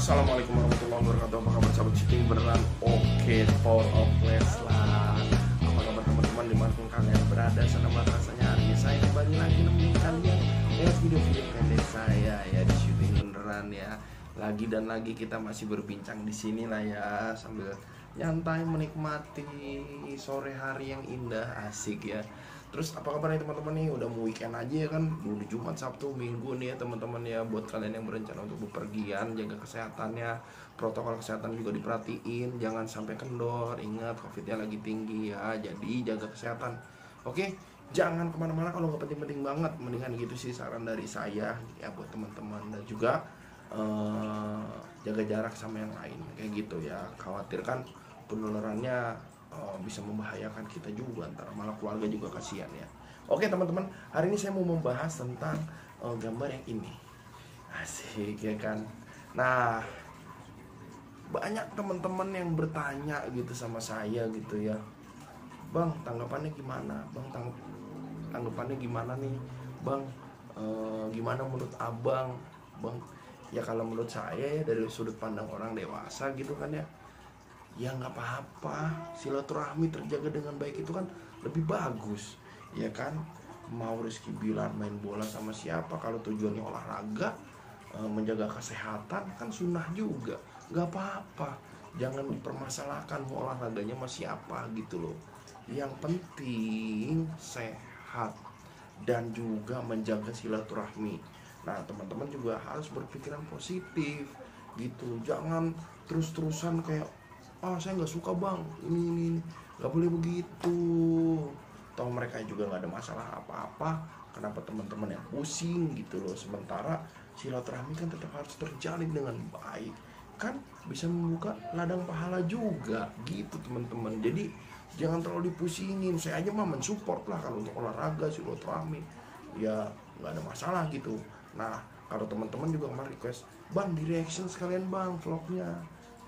Assalamualaikum warahmatullahi wabarakatuh. Apa kabar sahabat syuting beneran Oke, Power of kalian berada Selamat rasanya hari ini. Saya kembali lagi nemenin kalian Lihat video-video pendek saya ya di syuting beneran ya. Lagi dan lagi kita masih berbincang di sini lah ya Sambil nyantai menikmati sore hari yang indah asik ya. Terus apa kabar nih teman-teman nih? Udah mau weekend aja ya kan? Udah Jumat Sabtu Minggu nih ya teman-teman ya. Buat kalian yang berencana untuk bepergian Jaga kesehatannya Protokol kesehatan juga diperhatiin. Jangan sampai kendor. Ingat covidnya lagi tinggi ya. Jadi jaga kesehatan Oke Jangan ke mana-mana kalau nggak penting-penting banget Mendingan gitu sih saran dari saya Ya buat teman-teman Dan juga eh, Jaga jarak sama yang lain Kayak gitu ya Khawatir kan penularannya eh, bisa membahayakan kita juga antara malah keluarga juga kasihan ya. Oke teman-teman, hari ini saya mau membahas tentang eh, gambar yang ini. Asik ya kan. Nah, banyak teman-teman yang bertanya gitu sama saya gitu ya. Bang, tanggapannya gimana? Bang, tang tanggapannya gimana nih? Bang, eh, gimana menurut Abang? Bang, ya kalau menurut saya ya dari sudut pandang orang dewasa gitu kan ya ya nggak apa-apa silaturahmi terjaga dengan baik itu kan lebih bagus ya kan mau Rizky Bilar main bola sama siapa kalau tujuannya olahraga eh, menjaga kesehatan kan sunnah juga nggak apa-apa jangan dipermasalahkan mau olahraganya sama siapa gitu loh. Yang penting sehat dan juga menjaga silaturahmi. Nah teman-teman juga harus berpikiran positif gitu. Jangan terus-terusan kayak ah saya nggak suka bang. Ini ini ini." nggak boleh begitu. Toh mereka juga nggak ada masalah apa-apa. Kenapa teman-teman yang pusing gitu loh? Sementara silaturahmi kan tetap harus terjalin dengan baik kan bisa membuka ladang pahala juga gitu teman-teman. Jadi jangan terlalu dipusingin. Saya aja mah mensupport lah kalau untuk olahraga silaturahmi ya nggak ada masalah gitu. Nah kalau teman-teman juga kemarin request bang di reaction sekalian bang vlognya.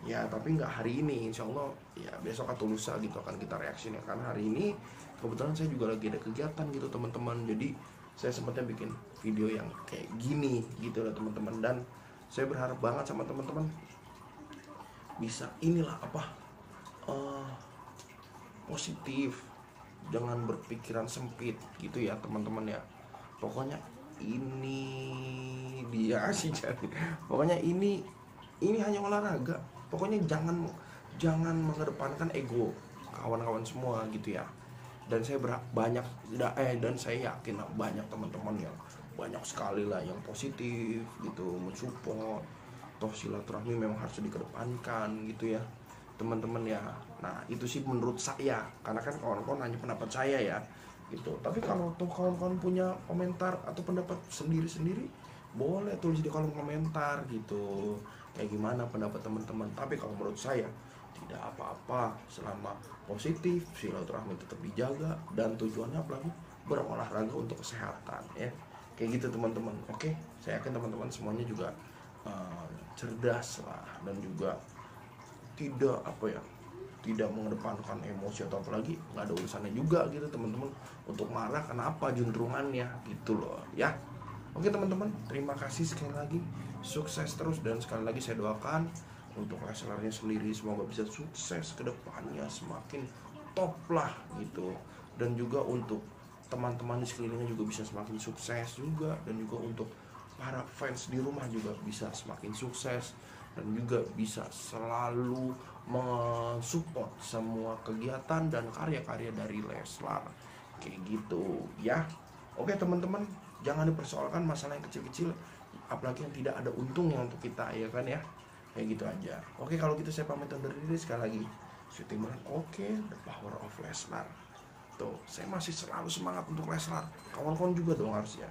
Ya tapi nggak hari ini. Insya Allah ya besok atau lusa gitu akan kita reaction ya. Karena hari ini kebetulan saya juga lagi ada kegiatan gitu teman-teman. Jadi saya sempatnya bikin video yang kayak gini gitu lah teman-teman. Dan saya berharap banget sama teman-teman bisa. Inilah apa? Eh, positif. Jangan berpikiran sempit gitu ya teman-teman ya. Pokoknya ini dia sih jadi pokoknya ini ini hanya olahraga. Pokoknya jangan jangan mengedepankan ego kawan-kawan semua gitu ya. Dan saya berhak banyak eh dan saya yakin banyak teman-teman yang banyak sekali lah yang positif gitu mensupport toh silaturahmi memang harus dikedepankan gitu ya teman-teman ya. Nah itu sih menurut saya karena kan kawan-kawan hanya pendapat saya ya gitu. Tapi kalau tuh kawan-kawan punya komentar atau pendapat sendiri-sendiri boleh tulis di kolom komentar gitu. Kayak gimana pendapat teman-teman. Tapi kalau menurut saya tidak apa-apa. Selama positif silaturahmi tetap dijaga dan tujuannya apalagi berolahraga untuk kesehatan ya. Kayak gitu teman-teman. Oke? Saya yakin teman-teman semuanya juga eh, cerdas lah dan juga tidak apa ya tidak mengedepankan emosi atau apalagi nggak ada urusannya juga gitu teman-teman untuk marah kenapa juntrungannya gitu loh ya. Oke teman-teman terima kasih sekali lagi. Sukses terus dan sekali lagi saya doakan untuk wrestlernya sendiri semoga bisa sukses ke depannya semakin top lah gitu. Dan juga untuk teman-teman di sekelilingnya juga bisa semakin sukses juga dan juga untuk para fans di rumah juga bisa semakin sukses dan juga bisa selalu mensupport semua kegiatan dan karya-karya dari Leslar. Kayak gitu ya. Oke teman-teman jangan dipersoalkan masalah yang kecil-kecil apalagi yang tidak ada untungnya untuk kita ya kan ya? Kayak gitu aja. Oke kalau gitu saya pamit undur diri sekali lagi. Syuting oke the power of Leslar. Tuh saya masih selalu semangat untuk Leslar. Kawan-kawan juga dong harusnya